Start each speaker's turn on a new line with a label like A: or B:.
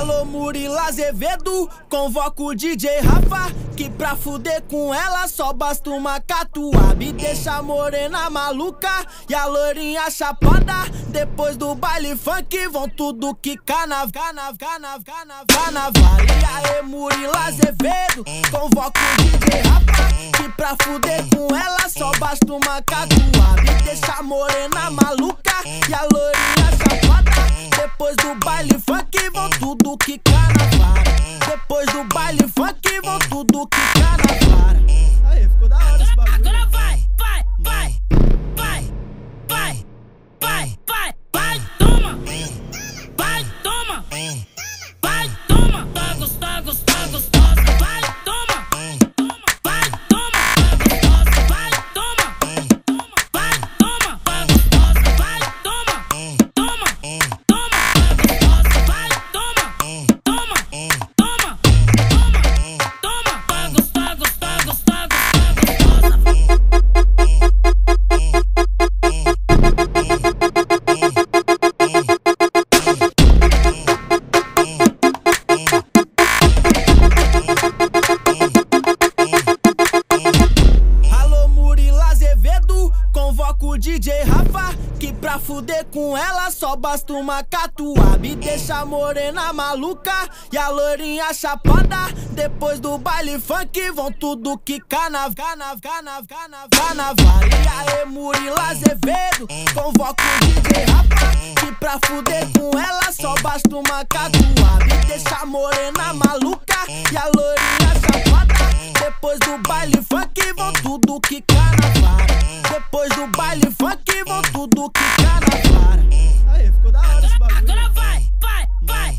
A: Alô Murila Azevedo, convoca o DJ Rafa Que pra fuder com ela só basta uma catuaba. Deixa a morena maluca e a loirinha chapada. Depois do baile funk vão tudo que canav, canav, canav, canav, carnaval E aí Murila Azevedo, convoca o DJ Rafa Que pra fuder com ela só basta uma catuaba. Deixa a morena maluca e a loirinha Depois do baile funk vão tudo que carnaval. Depois do baile funk vão tudo que carnaval.
B: Aí, ficou da hora
A: o DJ Rafa Que pra fuder com ela só basta uma catuaba E deixa a morena maluca e a loirinha chapada. Depois do baile funk vão tudo que canav, canav, canav, canav, carnaval E aí Murila Azevedo, convoca o DJ Rafa Que pra fuder com ela só basta uma catuaba E deixa a morena maluca e a loirinha depois do baile funk vão tudo que carnaval. Depois do baile funk vão tudo que carnaval.
B: Aí, ficou da hora esse bagulho.
C: Agora vai, vai, vai,